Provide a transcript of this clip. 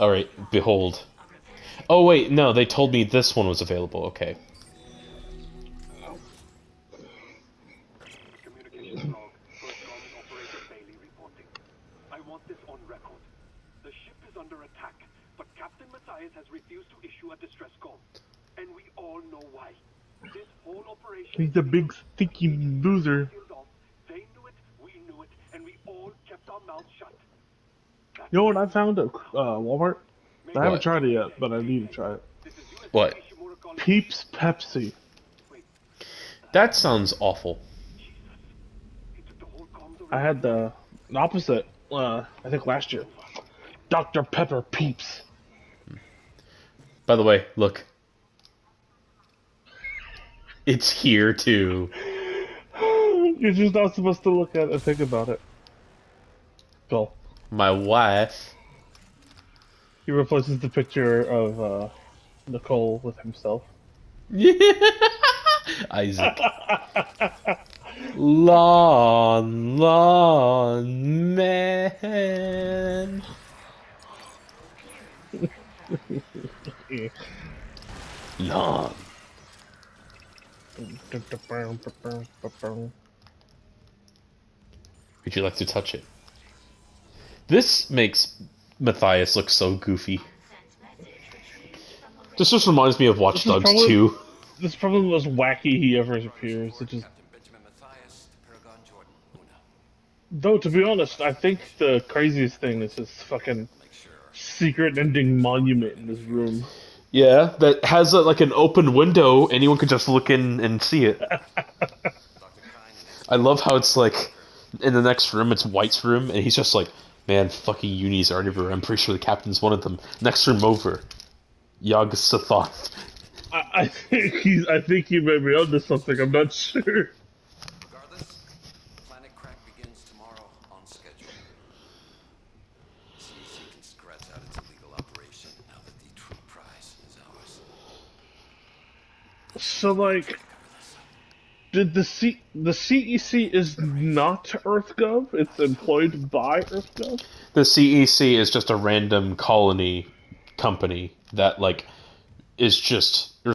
All right, behold. Oh wait, no, they told me this one was available. Okay. Communications log. First Common Operator Bailey reporting. I want this on record. The ship is under attack, but Captain Mathius has refused to issue a distress call. And we all know why. This whole operation He's a big sticky loser. They knew it, we knew it, and we all kept our mouths shut. You know what I found at uh, Walmart? I haven't tried it yet, but I need to try it. What? Peeps Pepsi. That sounds awful. He took the whole comms I had the, the opposite, uh, I think last year. Dr. Pepper Peeps. By the way, look. It's here too. You're just not supposed to look at it and think about it. Cool. My wife. He replaces the picture of uh, Nicole with himself. Isaac. Lawn, lawn, man. Lawn. Would you like to touch it? This makes Mathius look so goofy. This just reminds me of Watch Dogs probably- 2. This is probably the most wacky he ever appears. It just, Benjamin Mathius, Paragon Jordan, Luna. though, to be honest, I think the craziest thing is this fucking secret ending monument in this room. Yeah, that has a, like an open window. Anyone could just look in and see it. Dr. Kyne and I love how it's like in the next room, it's White's room, and he's just like, "Man, fucking unis are everywhere. I'm pretty sure the captain's one of them." Next room over, Yog Sothoth. I, I think he's. I think he may be onto something. I'm not sure. Regardless, Planet Crack begins tomorrow on schedule. CEC can out its illegal operation now that the true prize is ours. So like, did the C the CEC is not EarthGov? It's employed by EarthGov. The CEC is just a random colony company that like is just